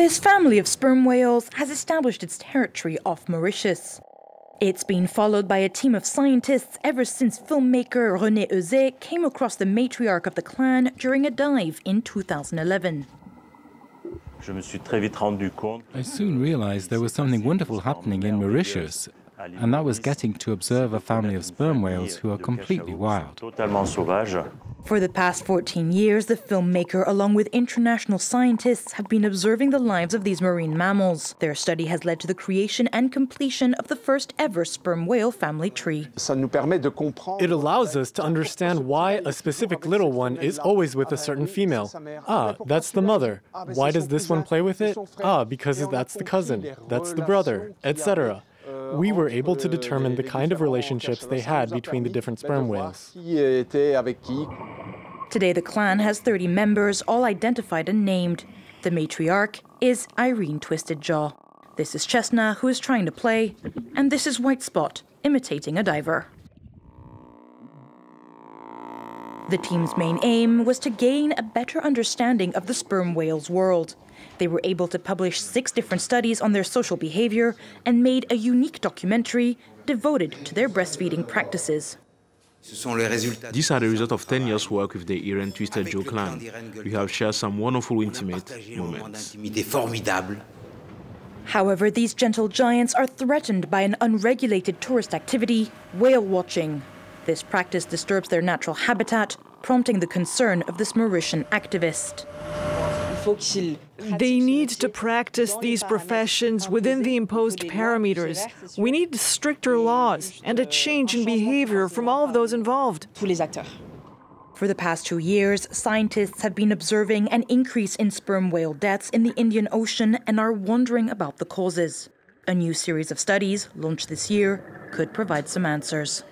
This family of sperm whales has established its territory off Mauritius. It's been followed by a team of scientists ever since filmmaker René Heuzey came across the matriarch of the clan during a dive in 2011. I soon realized there was something wonderful happening in Mauritius, and that was getting to observe a family of sperm whales who are completely wild. For the past 14 years, the filmmaker, along with international scientists, have been observing the lives of these marine mammals. Their study has led to the creation and completion of the first ever sperm whale family tree. It allows us to understand why a specific little one is always with a certain female. Ah, that's the mother. Why does this one play with it? Ah, because that's the cousin, that's the brother, etc we were able to determine the kind of relationships they had between the different sperm whales. Today, the clan has 30 members, all identified and named. The matriarch is Irene Twisted Jaw. This is Chestnut, who is trying to play, and this is White Spot, imitating a diver. The team's main aim was to gain a better understanding of the sperm whale's world. They were able to publish six different studies on their social behavior and made a unique documentary devoted to their breastfeeding practices. These are the result of 10 years' work with the Irene Twisted Jaw clan. We have shared some wonderful intimate moments. However, these gentle giants are threatened by an unregulated tourist activity, whale watching. This practice disturbs their natural habitat, prompting the concern of this Mauritian activist. They need to practice these professions within the imposed parameters. We need stricter laws and a change in behavior from all of those involved. For the past two years, scientists have been observing an increase in sperm whale deaths in the Indian Ocean and are wondering about the causes. A new series of studies, launched this year, could provide some answers.